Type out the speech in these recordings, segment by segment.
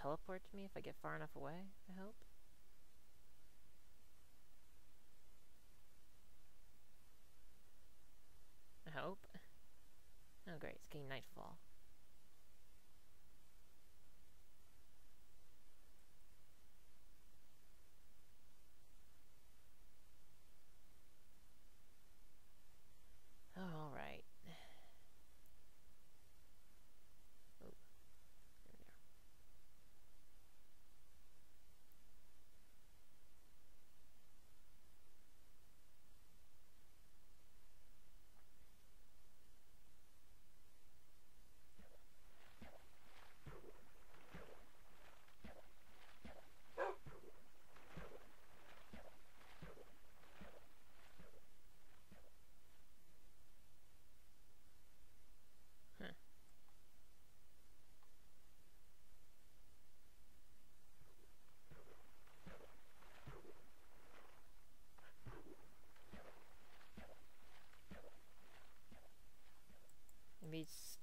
teleport to me if I get far enough away, I hope. I hope. Oh great, it's getting nightfall.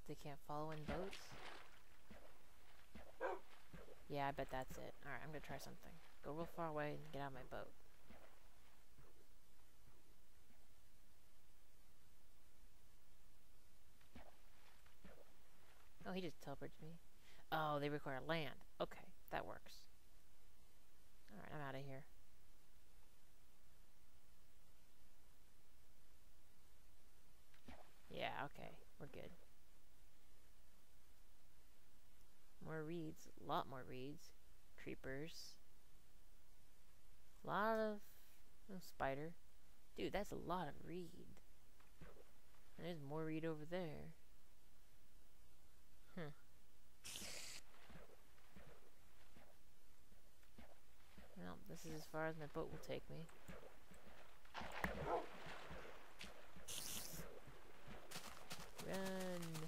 They can't follow in boats? Yeah, I bet that's it. Alright, I'm gonna try something. Go real far away and get out of my boat. Oh, he just teleported me. Oh, they require land. Okay, that works. Alright, I'm out of here. Yeah, okay. We're good. More reeds. A lot more reeds. Creepers. A lot of... Oh, spider. Dude, that's a lot of reed. There's more reed over there. Huh. Well, this is as far as my boat will take me. Run!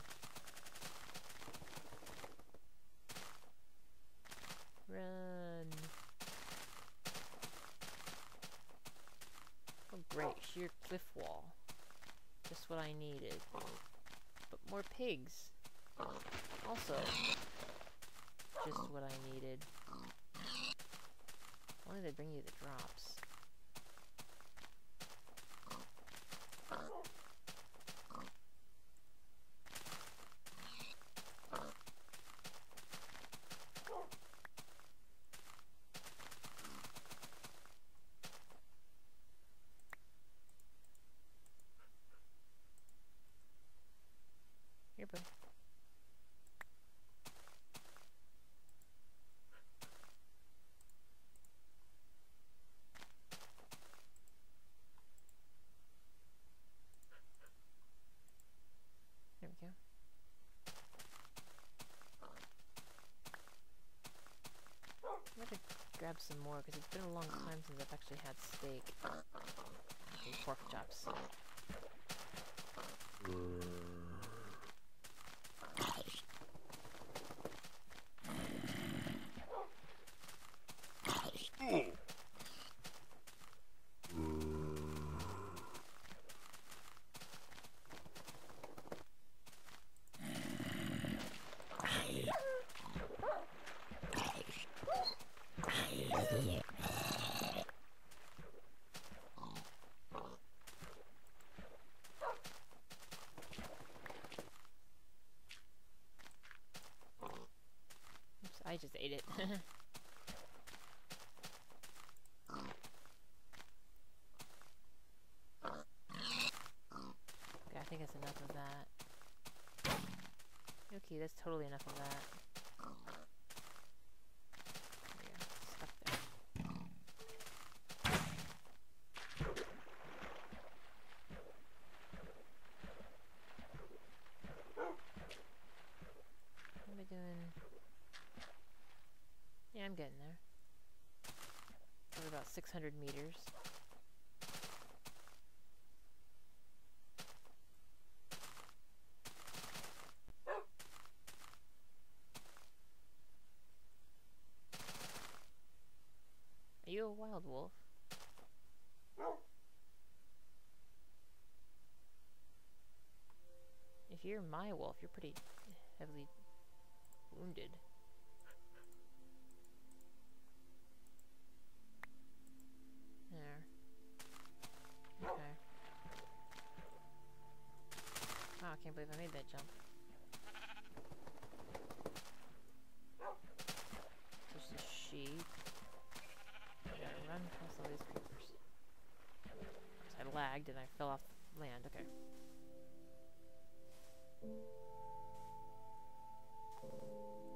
Run. Oh great, sheer cliff wall. Just what I needed. But more pigs. Also, just what I needed. Why did they bring you the drops? Some more, because it's been a long time since I've actually had steak. And pork chops. Mm. I just ate it. okay, I think that's enough of that. Okay, that's totally enough of that. I'm getting there. Over about 600 meters. Are you a wild wolf? If you're my wolf, you're pretty heavily wounded. There. Okay. Wow, I can't believe I made that jump. Just a sheep. I gotta run past all these creepers. I lagged and I fell off land. Okay. Snowy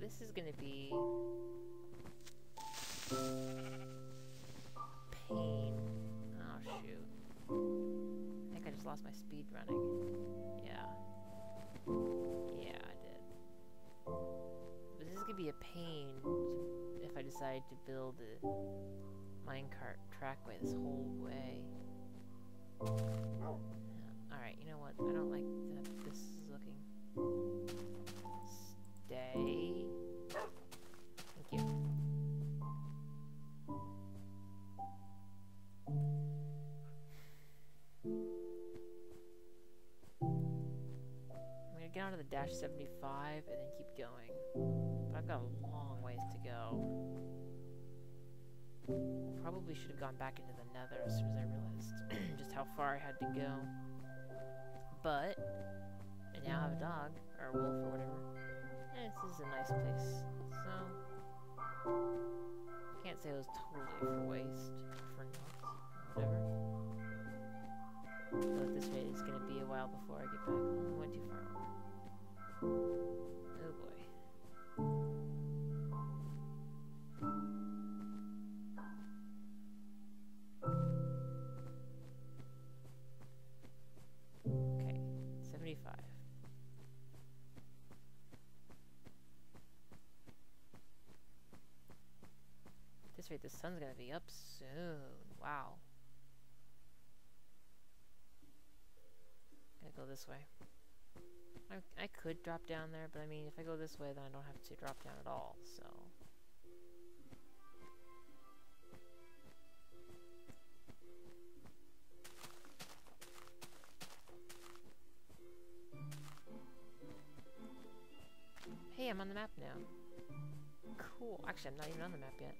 This is gonna be pain. Oh shoot. I think I just lost my speed running. Yeah. Yeah, I did. But this is gonna be a pain if I decide to build a minecart trackway this whole way. Alright, you know what? I don't like that Stay. Thank you. I'm gonna get onto the dash 75 and then keep going. But I've got a long ways to go. Probably should have gone back into the nether as soon as I realized just how far I had to go. But I now have a dog, or a wolf, is a nice place. So I can't say it was totally for waste. For not. Whatever. At this rate it's gonna be a while before I get back. I went too far the sun's gonna be up soon. Wow. Gonna go this way. I, I could drop down there, but I mean, if I go this way, then I don't have to drop down at all, so... Hey, I'm on the map now. Cool. Actually, I'm not even on the map yet.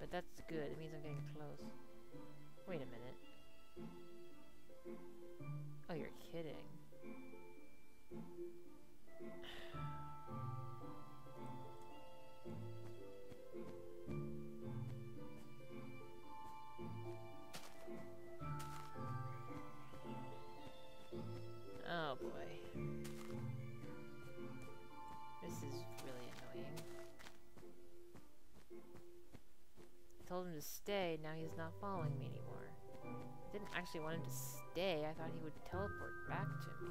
But that's good. It means I'm getting close. Wait a minute. Oh, you're kidding. To stay, now he's not following me anymore. I didn't actually want him to stay, I thought he would teleport back to me.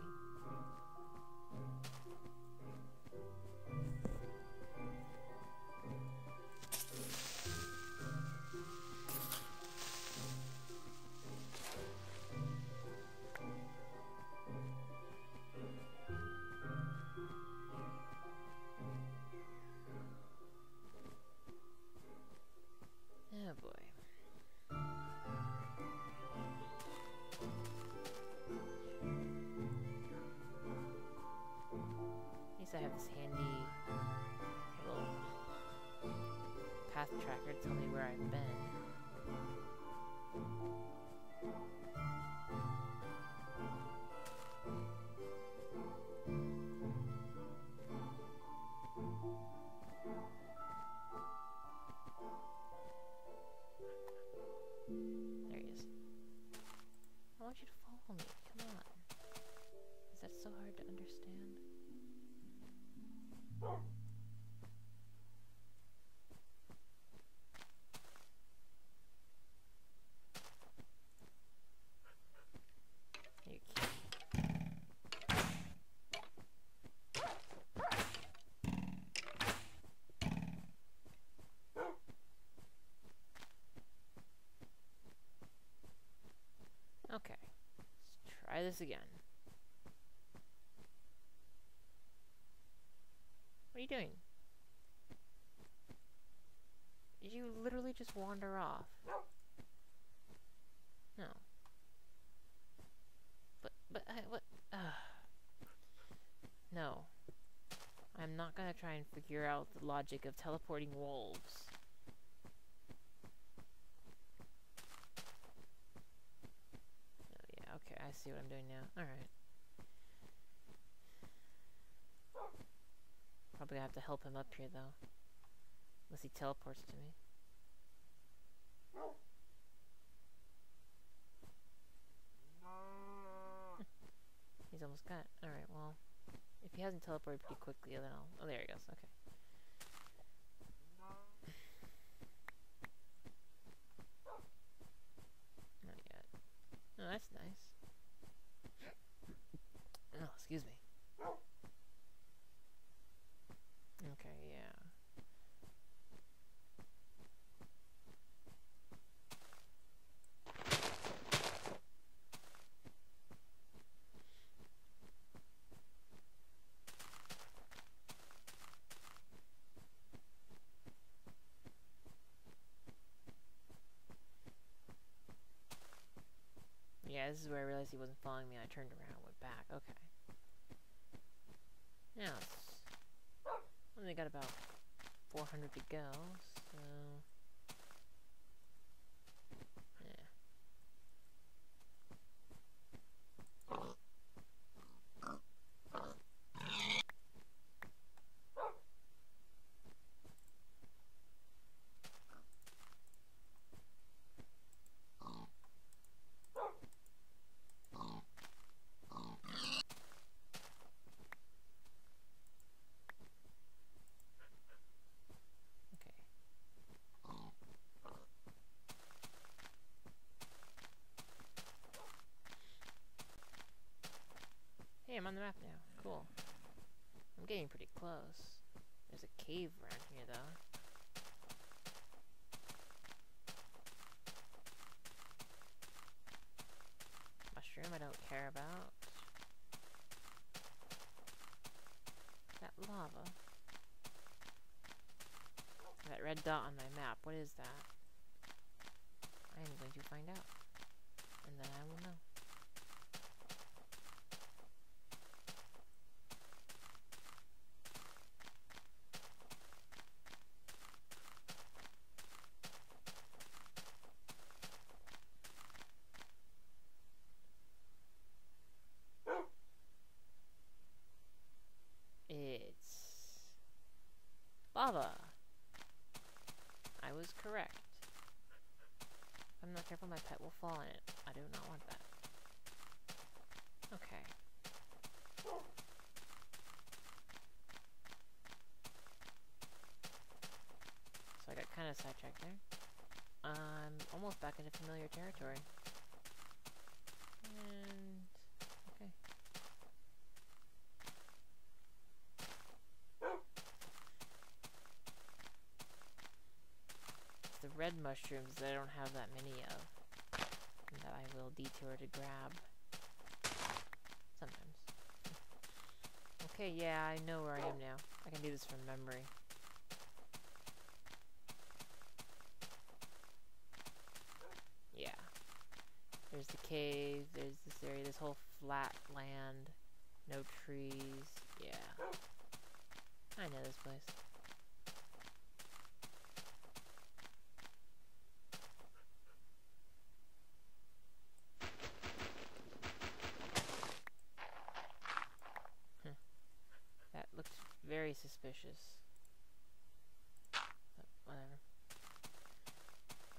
This again. What are you doing? You literally just wander off? No. But, but, I, what? Ugh. No. I'm not gonna try and figure out the logic of teleporting wolves. Oh, yeah, okay, I see what I'm doing now. Alright. Probably have to help him up here, though. Unless he teleports to me. He's almost got. Alright, well. If he hasn't teleported pretty quickly, then I'll... Oh, there he goes. Okay. Not yet. Oh, that's nice. Oh, excuse me. Okay, yeah. This is where I realized he wasn't following me. I turned around went back. Okay. Now, only got about 400 to go, so... Yeah. Okay. Hey, I'm on the map now. Cool. I'm getting pretty close. There's a cave around here, though. Mushroom I don't care about. That lava. That red dot on my map, what is that? I am going to find out. And then I will know. It's lava. I was correct. If I'm not careful, my pet will fall in it. I do not want that. Okay. So I got kind of sidetracked there. I'm almost back into familiar territory. And... the red mushrooms that I don't have that many of. That I will detour to grab. Sometimes. Okay, yeah, I know where I am now. I can do this from memory. Yeah. There's the cave, there's this area, this whole flat land. No trees. Yeah. I know this place. Huh. That looks very suspicious. But whatever.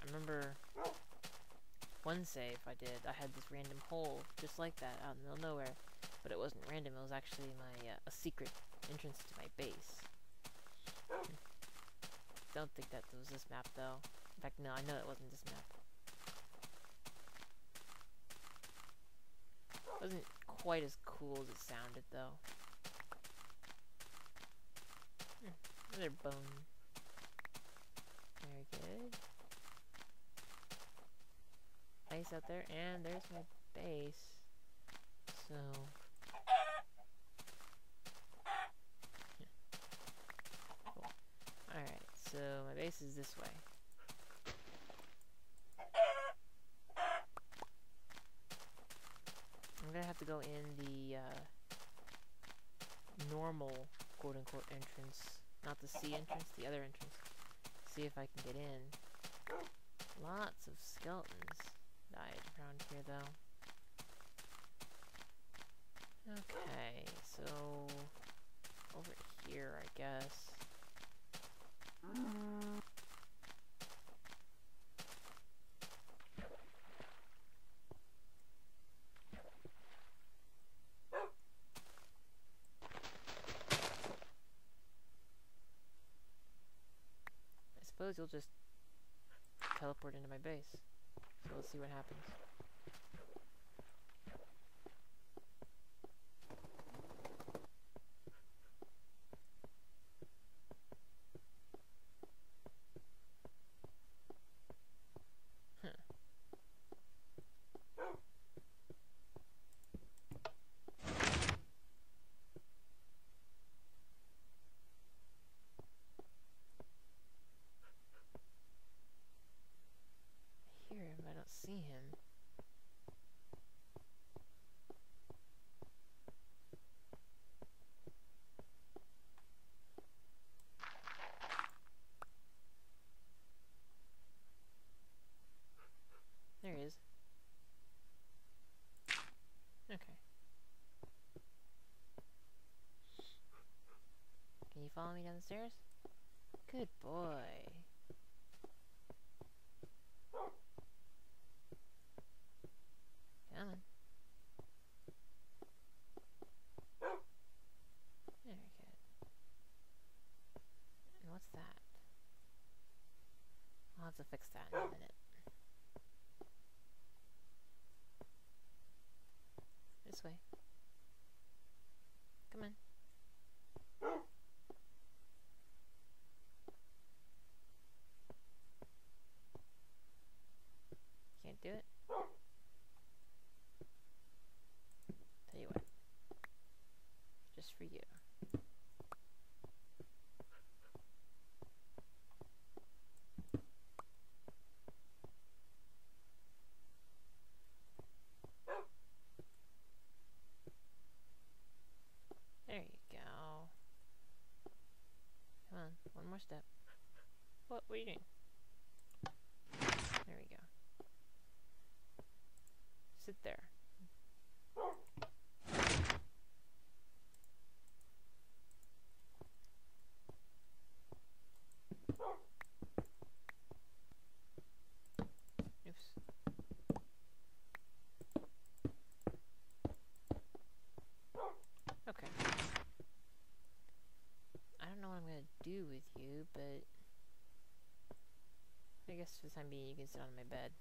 I remember one save I did, I had this random hole just like that out in the middle of nowhere. But it wasn't random, it was actually my uh, a secret entrance to my base. Don't think that was this map though. In fact, no, I know it wasn't this map. Wasn't quite as cool as it sounded though. Another bone. Very good. Ice out there, and there's my base. So... cool. Alright, so my base is this way. I'm gonna have to go in the, uh, normal, quote-unquote, entrance not the C entrance, the other entrance. See if I can get in. Lots of skeletons died around here though. Okay, so over here I guess. Mm. Suppose you'll just teleport into my base. So let's see what happens. see him. There he is. Okay. Can you follow me down the stairs? Good boy. have to fix that in a minute. This way. Come on. Can't do it? Tell you what. Just for you. more step. What? What are you doing? There we go. Sit there. Oops. Okay. I don't know what I'm gonna do with you, but I guess for the time being you can sit on my bed.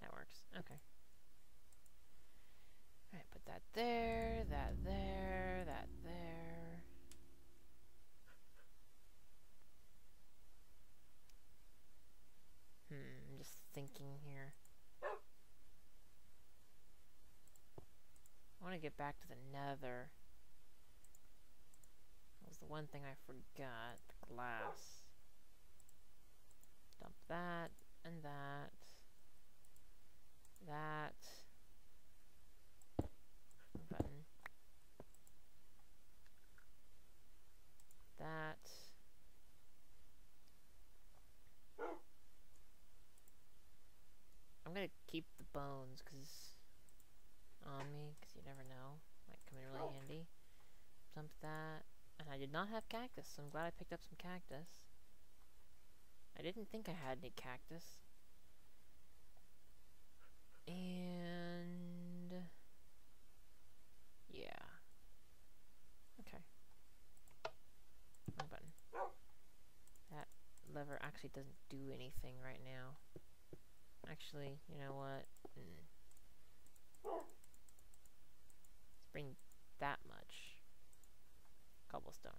That works. Okay. Alright, put that there, that there, that there. Hmm, I'm just thinking here. I want to get back to the nether That was the one thing I forgot. The glass. Dump that, and that. That. Button. That. I'm gonna keep the bones, because on me, because you never know. Might come in really oh. handy. Dump that. And I did not have cactus, so I'm glad I picked up some cactus. I didn't think I had any cactus. And... Yeah. Okay. Wrong button. That lever actually doesn't do anything right now. Actually, you know what? Mm. Let's bring that much cobblestone.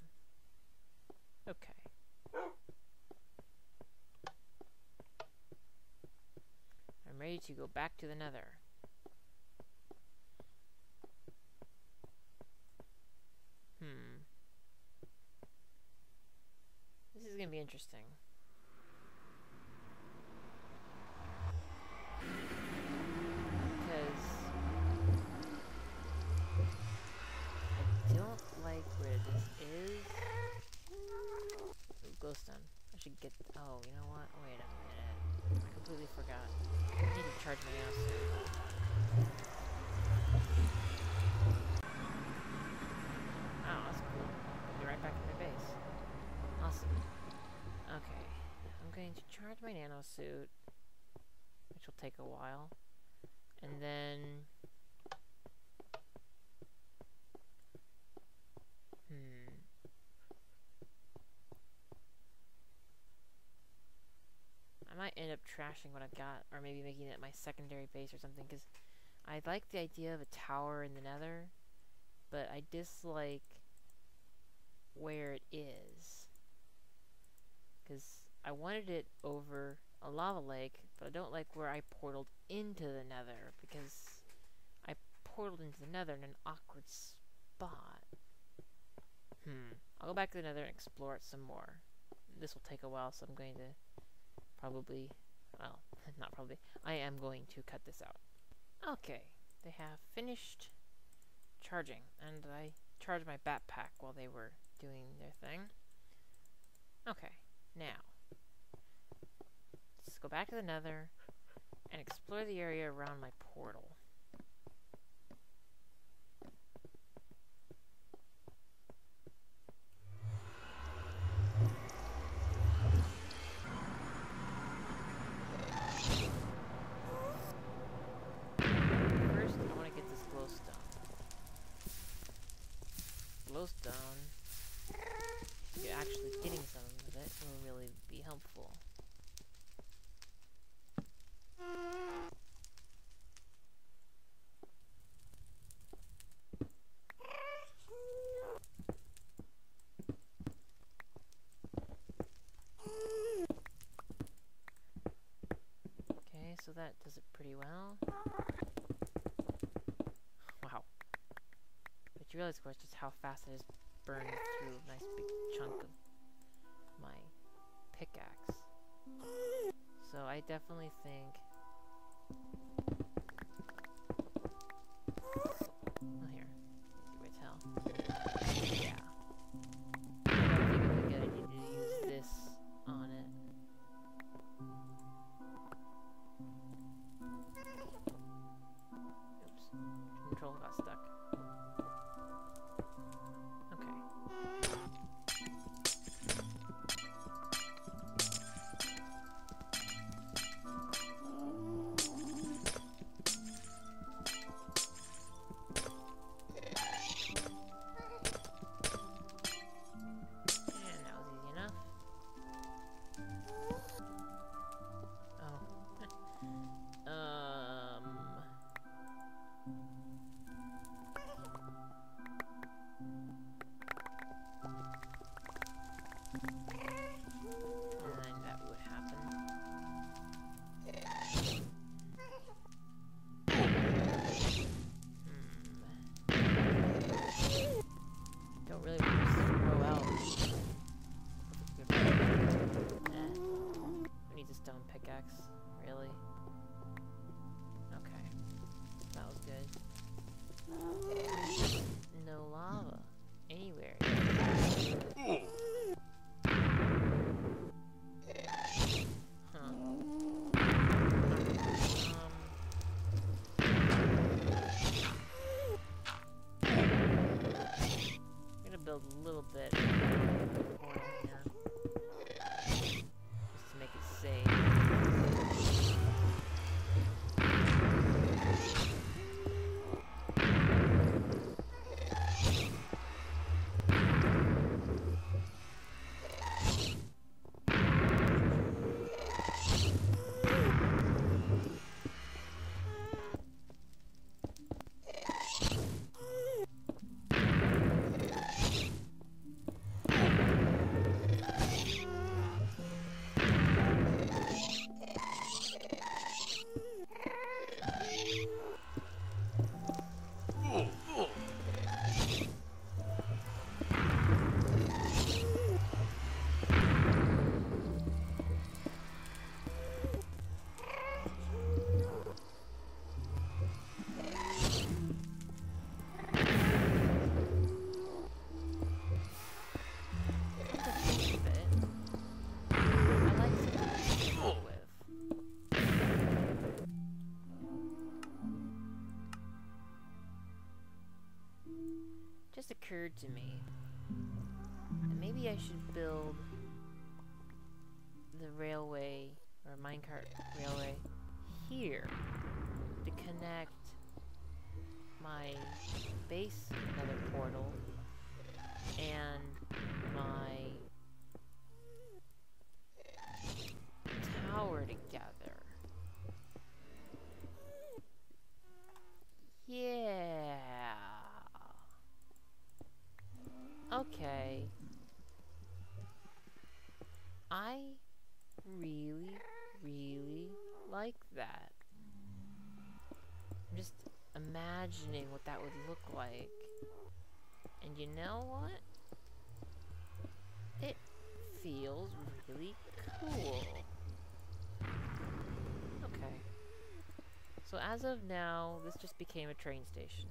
Okay. Ready to go back to the nether. Hmm. This is gonna be interesting. Because forgot. I need to charge my ass soon. Oh, that's cool. Put me right back in my base. Awesome. Okay. I'm going to charge my nano suit, which will take a while. And then... Hmm. I might end up trashing what I've got, or maybe making it my secondary base or something, because I like the idea of a tower in the nether, but I dislike where it is. Because I wanted it over a lava lake, but I don't like where I portaled into the nether, because I portaled into the nether in an awkward spot. Hmm. I'll go back to the nether and explore it some more. This will take a while, so I'm going to probably, well, not probably, I am going to cut this out. Okay, they have finished charging, and I charged my backpack while they were doing their thing. Okay, now, let's go back to the nether and explore the area around my portal. First, I want to get this glowstone. Glowstone, you're actually getting some of it will really be helpful. Okay, so that does it pretty well. Wow. But you realize, of course, just how fast it is burning through a nice big chunk of my pickaxe. So I definitely think... just occurred to me maybe I should build the railway or minecart railway here to connect my base nether portal and my tower together. Yeah. Okay. I really, really like that. I'm just imagining what that would look like. And you know what? It feels really cool. Okay. So as of now, this just became a train station.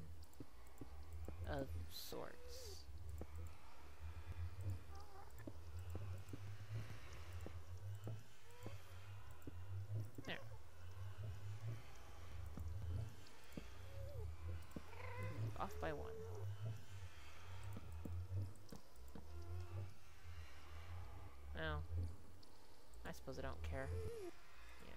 Of sorts. There. Off by one. Well, I suppose I don't care. Yeah.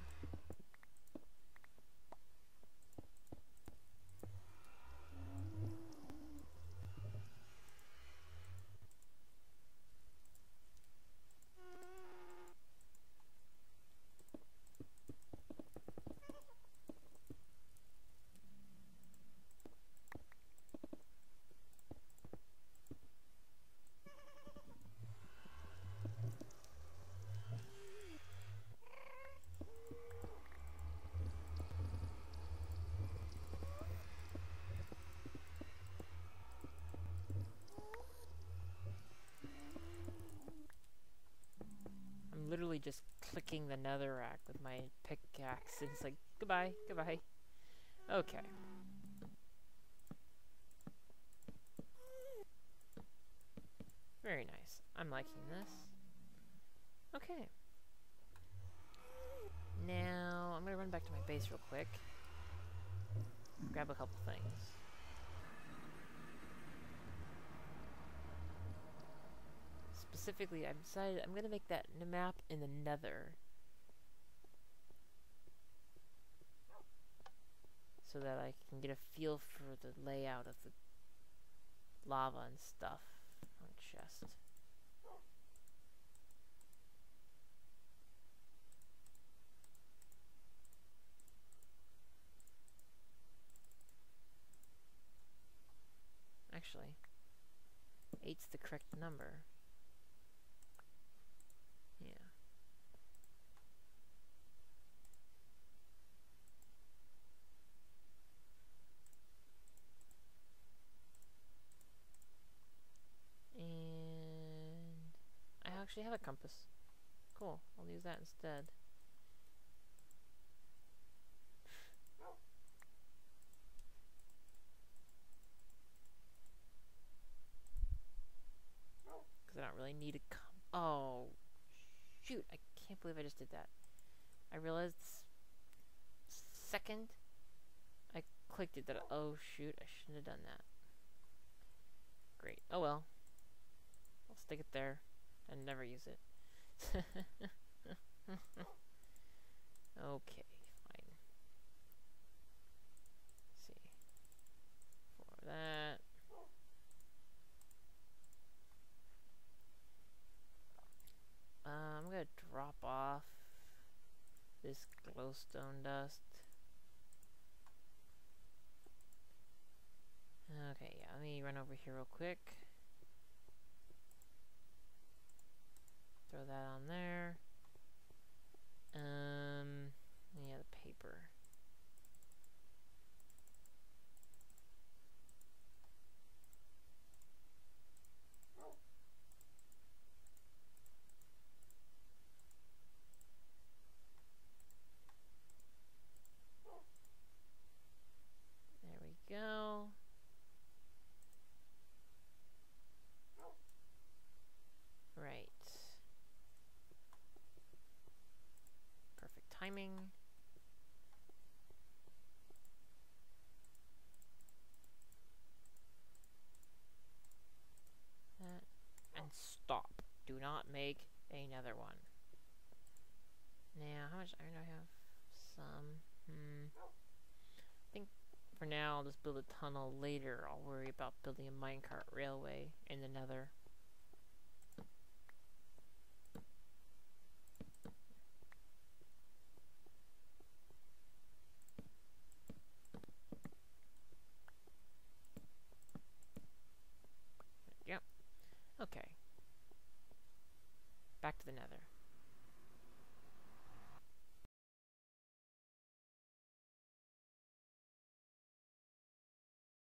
I'm literally just clicking the netherrack with my pickaxe. and It's like, goodbye, goodbye. Okay. Very nice. I'm liking this. Okay. Now, I'm gonna run back to my base real quick. Grab a couple things. Specifically, I've decided I'm gonna make that map in the nether. So that I can get a feel for the layout of the lava and stuff on chest. Actually, eight's the correct number. Yeah. And I actually have a compass. Cool. I'll use that instead. Because I don't really need a com- Oh, shoot. I can't believe I just did that. I realized second I clicked it that, oh shoot, I shouldn't have done that. Great. Oh well. I'll stick it there and never use it. okay, fine. Let's see. For that. Uh, I'm gonna drop off this glowstone dust. Okay, yeah, let me run over here real quick. Throw that on there. Um, yeah, the paper. timing. That. And stop. Do not make another one. Now, how much iron do I have? Some. Hmm. I think for now, I'll just build a tunnel. Later, I'll worry about building a minecart railway in the nether. Yep.